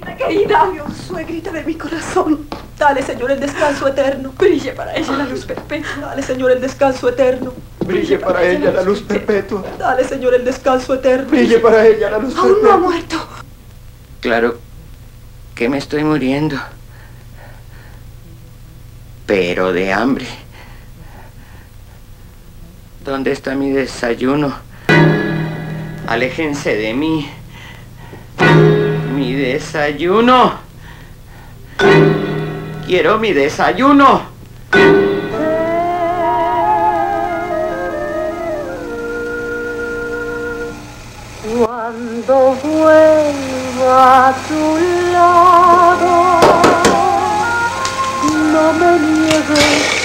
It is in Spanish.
Querida. Dios, suegrita de mi corazón. Dale, Señor, el descanso eterno. Brille para ella la luz perpetua. Dale, Señor, el descanso eterno. Brille para ella la luz perpetua. Dale, Señor, el descanso eterno. Brille para ella la luz Aún no ha perpetua. muerto. Claro que me estoy muriendo. Pero de hambre. ¿Dónde está mi desayuno? Aléjense de mí. Mi desayuno. Quiero mi desayuno. Cuando vuelva a tu lado, no me niegues